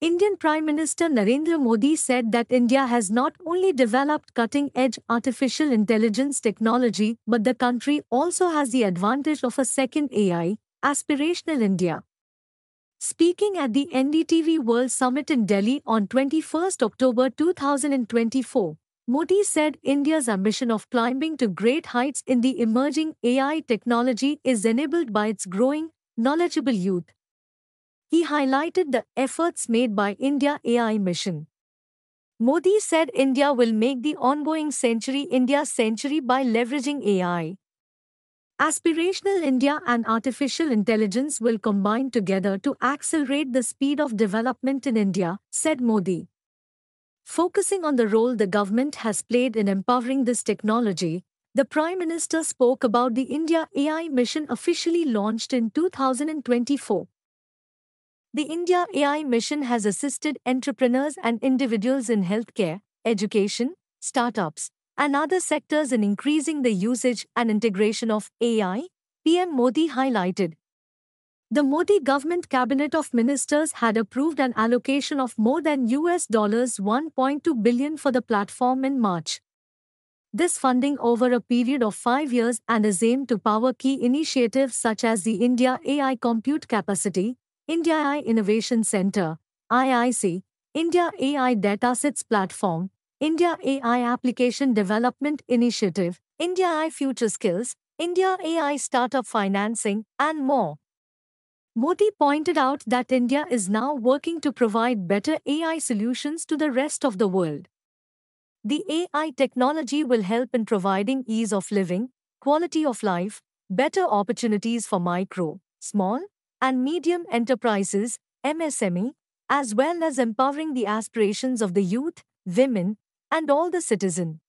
Indian Prime Minister Narendra Modi said that India has not only developed cutting edge artificial intelligence technology, but the country also has the advantage of a second AI, Aspirational India. Speaking at the NDTV World Summit in Delhi on 21 October 2024, Modi said India's ambition of climbing to great heights in the emerging AI technology is enabled by its growing, knowledgeable youth. He highlighted the efforts made by India AI mission. Modi said India will make the ongoing Century India century by leveraging AI. Aspirational India and artificial intelligence will combine together to accelerate the speed of development in India, said Modi. Focusing on the role the government has played in empowering this technology, the Prime Minister spoke about the India AI mission officially launched in 2024. The India AI mission has assisted entrepreneurs and individuals in healthcare, education, startups, and other sectors in increasing the usage and integration of AI, PM Modi highlighted. The Modi government cabinet of ministers had approved an allocation of more than US dollars 1.2 billion for the platform in March. This funding over a period of 5 years and is aimed to power key initiatives such as the India AI Compute Capacity, India AI Innovation Center, IIC, India AI Datasets Platform, India AI Application Development Initiative, India AI Future Skills, India AI Startup Financing, and more. Modi pointed out that India is now working to provide better AI solutions to the rest of the world. The AI technology will help in providing ease of living, quality of life, better opportunities for micro, small, and medium enterprises, MSME, as well as empowering the aspirations of the youth, women, and all the citizen.